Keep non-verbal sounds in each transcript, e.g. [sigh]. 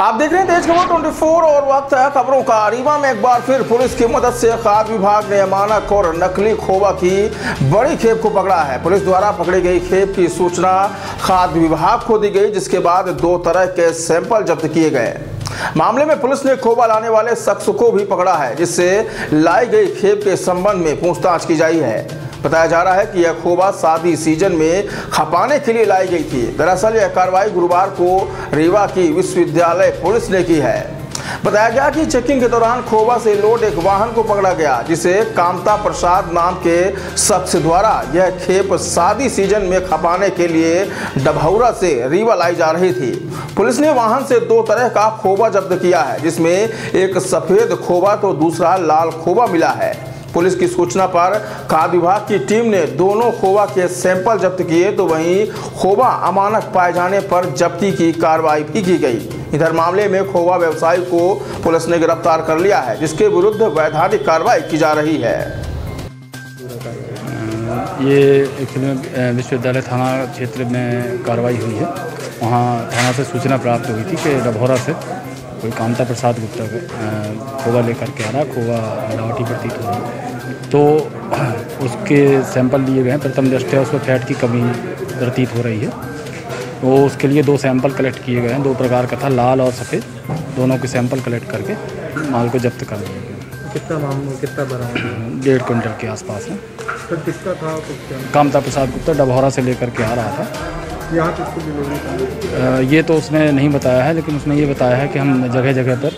आप देख रहे हैं तेज खबर 24 और वक्त है खबरों का। रीवा में एक बार फिर पुलिस की मदद से खाद्य विभाग ने अमानक और नकली खोबा की बड़ी खेप को पकड़ा है। पुलिस द्वारा पकड़ी गई खेप की सूचना खाद्य विभाग को दी गई, जिसके बाद दो तरह के सैंपल जब्त किए गए। मामले में पुलिस ने खोबा लाने वाले शख्स को भी पकड़ा है, जिससे लाई गई खेप के संबंध में पूछताछ की जाई है। बताया जा रहा है कि यह खोबा शादी सीज़न में खपाने के लिए लाई गई थी। दरअसल यह कार्रवाई गुरुवार को रीवा की विश्वविद्यालय पुलिस ने की है। बताया गया कि चेकिंग के दौरान खोबा से लोड एक वाहन को पकड़ा गया, जिसे कामता प्रसाद नाम के शख्स द्वारा यह खेप शादी सीज़न में खपाने के लिए डभौरा से रीवा लाई जा रही थी। पुलिस ने वाहन से दो तरह का खोबा जब्त किया है, जिसमें एक सफ़ेद खोबा तो दूसरा लाल खोबा मिला है। पुलिस की सूचना पर खाद्य विभाग की टीम ने दोनों खोबा के सैंपल जब्त किए तो वहीं खोबा अमानक पाए जाने पर जब्ती की कार्रवाई भी की गई। इधर मामले में खोबा व्यवसायी को पुलिस ने गिरफ़्तार कर लिया है, जिसके विरुद्ध वैधानिक कार्रवाई की जा रही है। ये विश्वविद्यालय थाना क्षेत्र में कार्रवाई हुई है। वहाँ थाना से सूचना प्राप्त हुई थी कि डभौरा से कोई कामता प्रसाद गुप्ता का खोवा लेकर के आ रहा खोवा मिलावटी प्रतीत हो रही तो [clears throat] उसके सैंपल लिए गए हैं प्रथम दृष्टया उसमें फैट की कमी प्रतीत हो रही है। तो उसके लिए दो सैंपल कलेक्ट किए गए हैं दो प्रकार का था लाल और सफ़ेद। दोनों के सैंपल कलेक्ट करके माल को जब्त कर दिया गया कितना मामला कितना बरामद डेढ़ क्विंटल के आसपास है। सर किसका था कामता प्रसाद गुप्ता डभौरा से लेकर के आ रहा था। यहाँ किसको डिलीवरी ये तो उसने नहीं बताया है, लेकिन उसने ये बताया है कि हम जगह जगह पर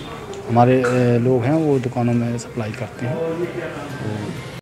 हमारे लोग हैं, वो दुकानों में सप्लाई करते हैं। तो